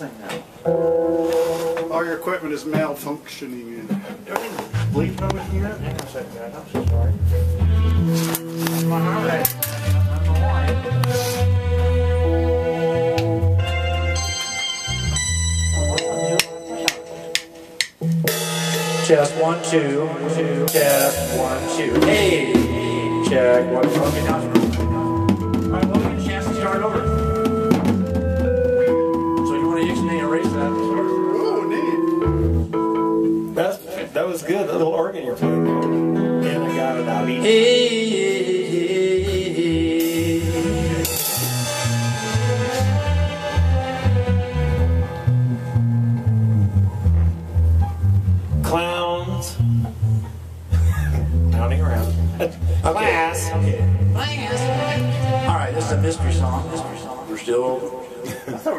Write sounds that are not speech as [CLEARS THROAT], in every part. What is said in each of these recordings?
thing now? All your equipment is malfunctioning. Everything's bleeding over here. Hang on a second, guys. I'm so sorry. My heart rate. I'm alive. Chest one, two, two, chest one, two. Hey, check one. Okay, now it's All right, well, we get a chance to start over. Was good. That little organ you're playing. And I got it out.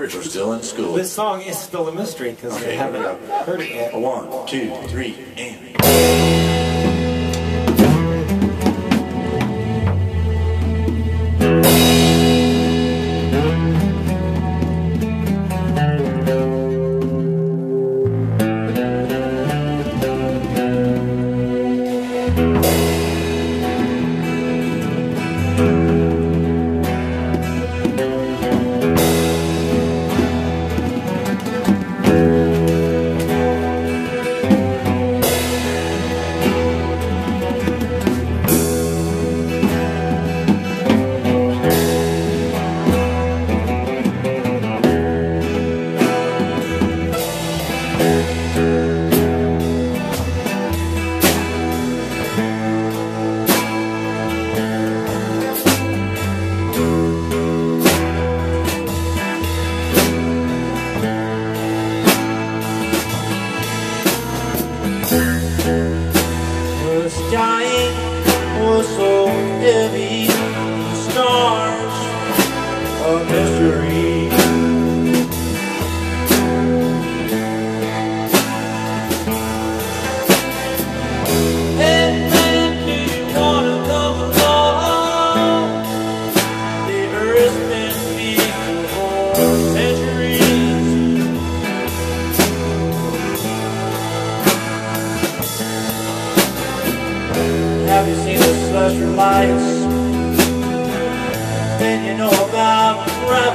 I thought we were still in school. This song is still a mystery because Okay, I haven't heard it yet. One, two, three, and.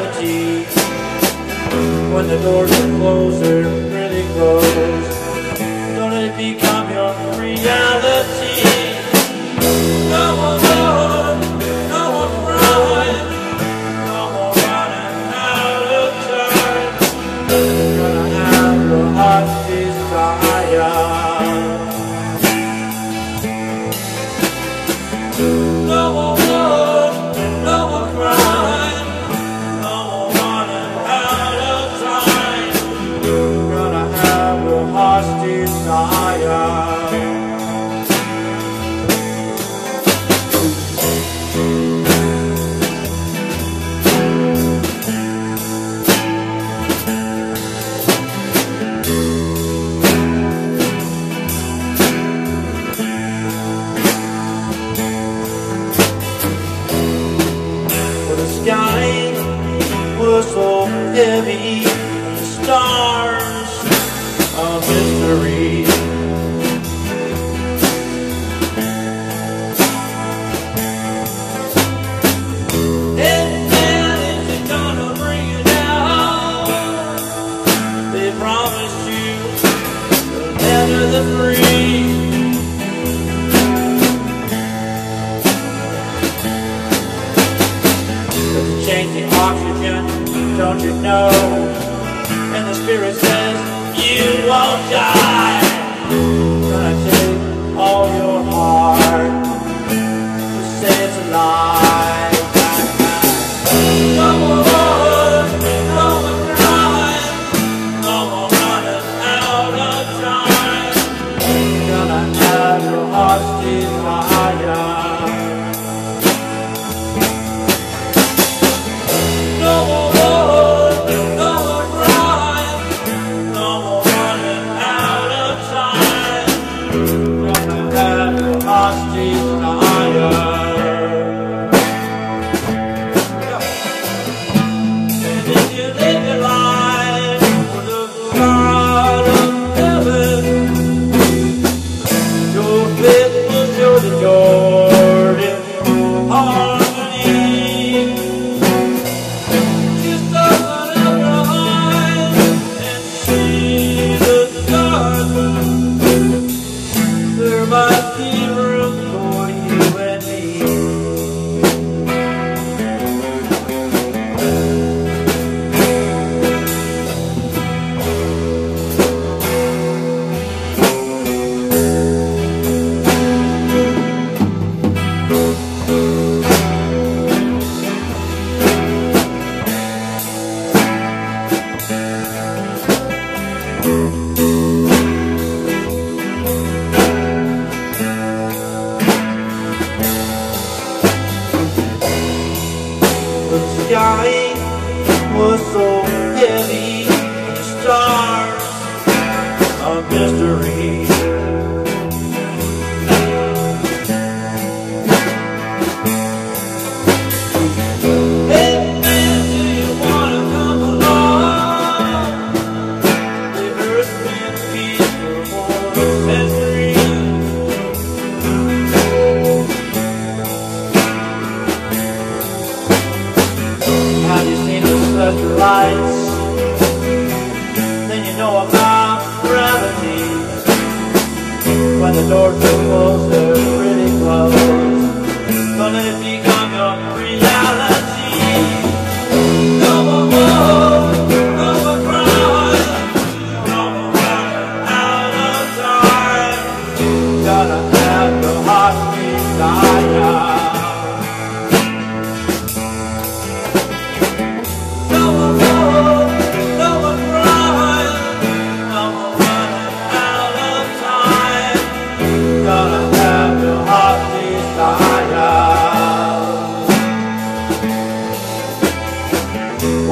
Gravity. When the doors are closed, they're really closed. Don't let it become your reality. No more love, no crying, no more running out of time. Don't you know? And the spirit says, you won't die. Gonna take all your heart, to say it's a lie.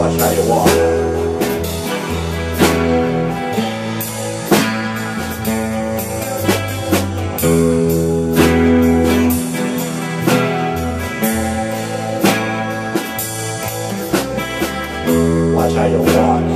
Watch how you walk. Watch how you walk.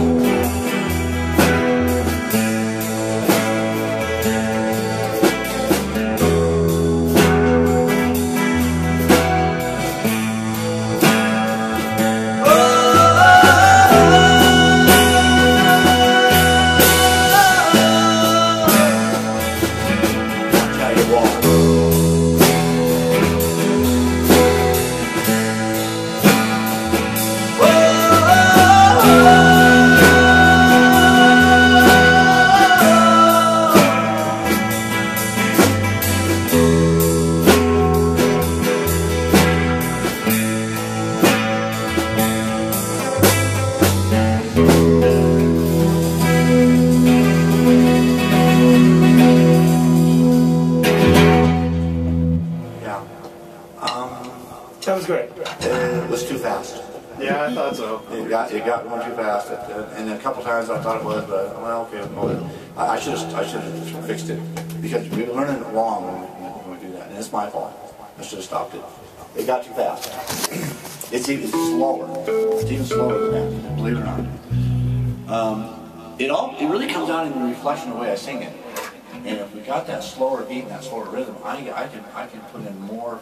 Great. it was too fast. Yeah, I thought so. It got it got going too fast, Uh, and a couple times I thought it was, but well, okay, well, I I should have I should have fixed it because we were learning it wrong when we, when we do that, and it's my fault. I should have stopped it. It got too fast. [CLEARS THROAT] It's even slower. It's even slower than that, believe it or not. Um, it all it really comes down in the reflection of the way I sing it. And if we got that slower beat and that slower rhythm, I I can I can put in more